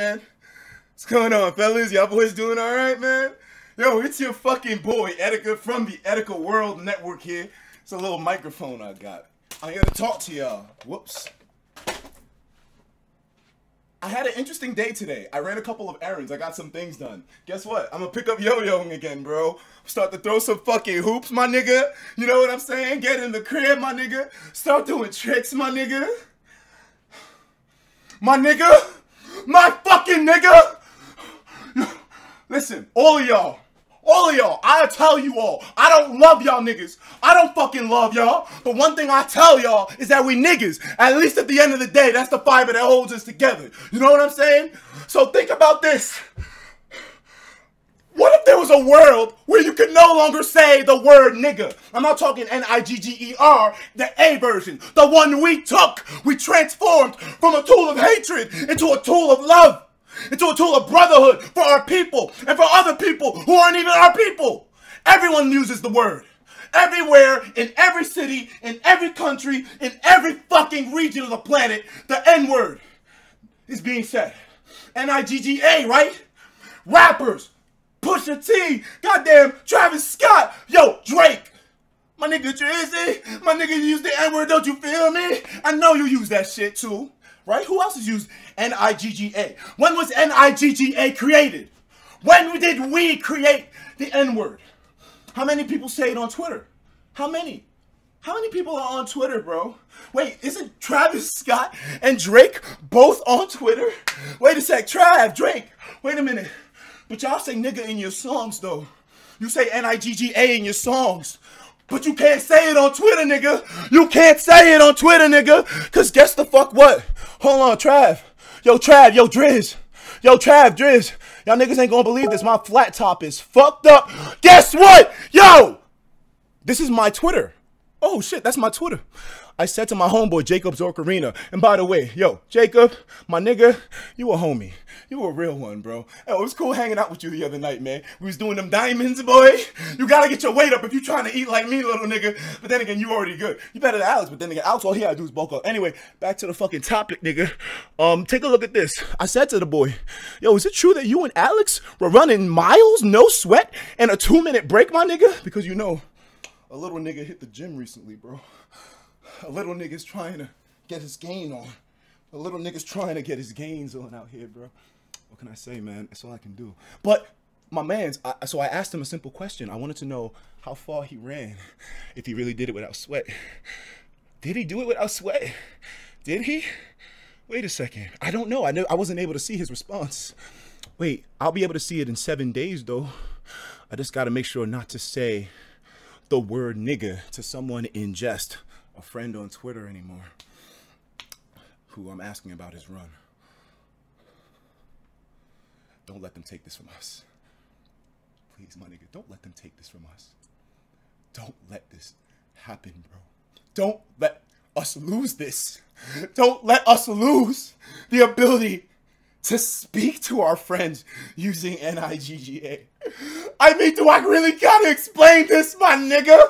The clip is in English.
man? What's going on, fellas? Y'all boys doing all right, man? Yo, it's your fucking boy, Etika, from the Etika World Network here. It's a little microphone I got. I'm here to talk to y'all. Whoops. I had an interesting day today. I ran a couple of errands. I got some things done. Guess what? I'm gonna pick up yo-yoing again, bro. Start to throw some fucking hoops, my nigga. You know what I'm saying? Get in the crib, my nigga. Start doing tricks, my nigga. My nigga. My fucking nigga. Listen, all of y'all. All of y'all, I tell you all, I don't love y'all niggas. I don't fucking love y'all. But one thing I tell y'all is that we niggas, at least at the end of the day, that's the fiber that holds us together. You know what I'm saying? So think about this. What if there a world where you could no longer say the word nigga? I'm not talking N-I-G-G-E-R, the A version, the one we took. We transformed from a tool of hatred into a tool of love into a tool of brotherhood for our people and for other people who aren't even our people. Everyone uses the word. Everywhere, in every city, in every country, in every fucking region of the planet, the N word is being said. N I G G A, right? Rappers, Pusha T, goddamn Travis Scott, yo, Drake. My nigga Drizzy, my nigga use the N word, don't you feel me? I know you use that shit too right? Who else has used N-I-G-G-A? When was N-I-G-G-A created? When did we create the N-word? How many people say it on Twitter? How many? How many people are on Twitter, bro? Wait, isn't Travis Scott and Drake both on Twitter? Wait a sec, Trav, Drake, wait a minute. But y'all say nigga in your songs, though. You say N-I-G-G-A in your songs. But you can't say it on Twitter, nigga. You can't say it on Twitter, nigga. Cause guess the fuck what? Hold on, Trav. Yo, Trav, yo, Driz. Yo, Trav, Driz. Y'all niggas ain't gonna believe this. My flat top is fucked up. Guess what? Yo! This is my Twitter. Oh shit, that's my Twitter. I said to my homeboy Jacob Zorcarina, and by the way, yo, Jacob, my nigga, you a homie. You a real one, bro. Oh, it was cool hanging out with you the other night, man. We was doing them diamonds, boy. You gotta get your weight up if you trying to eat like me, little nigga. But then again, you already good. You better than Alex, but then again, Alex, all he gotta do is bulk up. Anyway, back to the fucking topic, nigga. Um, take a look at this. I said to the boy, yo, is it true that you and Alex were running miles, no sweat, and a two-minute break, my nigga? Because you know, a little nigga hit the gym recently, bro. A little nigga's trying to get his gain on. A little nigga's trying to get his gains on out here, bro. What can I say, man? That's all I can do. But my man's, I, so I asked him a simple question. I wanted to know how far he ran, if he really did it without sweat. Did he do it without sweat? Did he? Wait a second. I don't know. I know I wasn't able to see his response. Wait, I'll be able to see it in seven days though. I just gotta make sure not to say the word nigga to someone in jest a friend on Twitter anymore who I'm asking about his run. Don't let them take this from us. Please, my nigga, don't let them take this from us. Don't let this happen, bro. Don't let us lose this. Don't let us lose the ability to speak to our friends using N-I-G-G-A. I mean, do I really gotta explain this, my nigga?